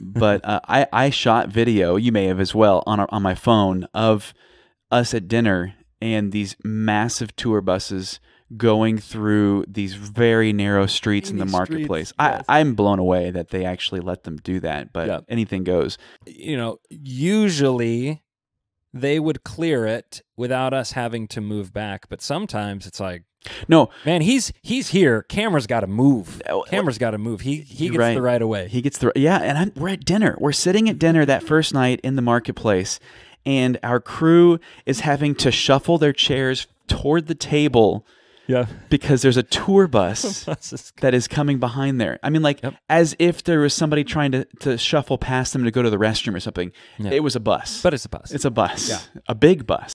but uh, I I shot video. You may have as well on our, on my phone of us at dinner and these massive tour buses going through these very narrow streets in the Tiny marketplace. streets, yes. I, I'm blown away that they actually let them do that. But Yeah. anything goes. you know, usually they would clear it without us having to move back, but sometimes it's like, No, man, he's he's here. Camera's got to move. Oh, Camera's got to move. He he gets right. the right away. He gets the yeah, and I'm, we're at dinner. We're sitting at dinner that first night in the marketplace, and our crew is having to shuffle their chairs toward the table yeah. because there's a tour bus that is coming behind there. I mean, like Yep. as if there was somebody trying to to shuffle past them to go to the restroom or something. It was a bus. but it's a bus. it's a bus. Yeah. a big bus.